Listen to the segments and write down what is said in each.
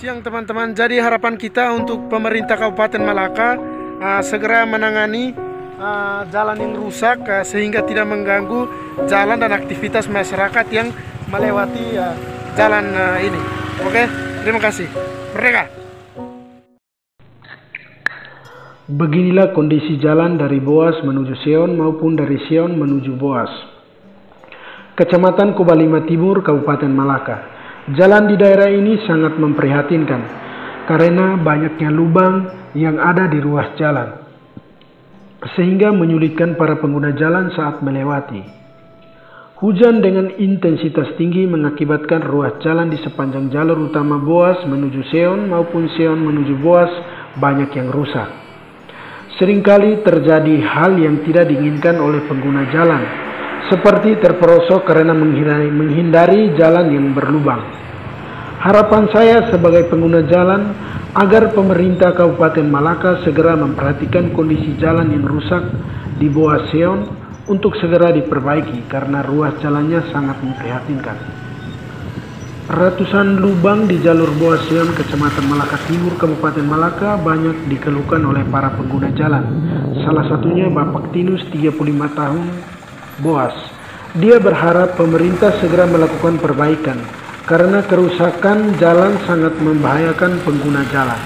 siang teman-teman. Jadi harapan kita untuk pemerintah Kabupaten Malaka uh, segera menangani uh, jalan yang rusak uh, sehingga tidak mengganggu jalan dan aktivitas masyarakat yang melewati uh, jalan uh, ini. Oke, terima kasih. Merdeka. Beginilah kondisi jalan dari Boas menuju Sion maupun dari Sion menuju Boas. Kecamatan Kubalima Timur, Kabupaten Malaka. Jalan di daerah ini sangat memprihatinkan karena banyaknya lubang yang ada di ruas jalan, sehingga menyulitkan para pengguna jalan saat melewati. Hujan dengan intensitas tinggi mengakibatkan ruas jalan di sepanjang jalur utama Boas menuju Seon maupun Seon menuju Boas banyak yang rusak. Seringkali terjadi hal yang tidak diinginkan oleh pengguna jalan, seperti terperosok karena menghindari, menghindari jalan yang berlubang. Harapan saya sebagai pengguna jalan agar pemerintah Kabupaten Malaka segera memperhatikan kondisi jalan yang rusak di bawah Seon untuk segera diperbaiki karena ruas jalannya sangat memprihatinkan. Ratusan lubang di jalur bawah Seon Kecamatan Malaka Timur Kabupaten Malaka banyak dikeluhkan oleh para pengguna jalan. Salah satunya Bapak Tinus 35 tahun Boas. Dia berharap pemerintah segera melakukan perbaikan karena kerusakan jalan sangat membahayakan pengguna jalan.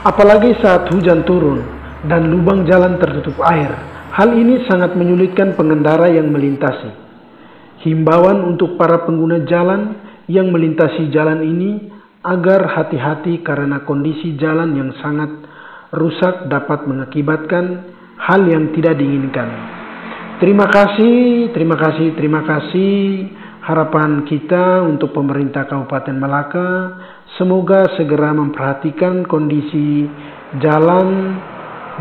Apalagi saat hujan turun dan lubang jalan tertutup air, hal ini sangat menyulitkan pengendara yang melintasi. Himbauan untuk para pengguna jalan yang melintasi jalan ini agar hati-hati karena kondisi jalan yang sangat rusak dapat mengakibatkan hal yang tidak diinginkan. Terima kasih, terima kasih, terima kasih. Harapan kita untuk pemerintah Kabupaten Malaka semoga segera memperhatikan kondisi jalan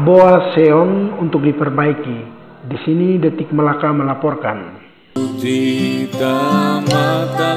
Boa Seon untuk diperbaiki. Di sini Detik Melaka melaporkan. Kita mata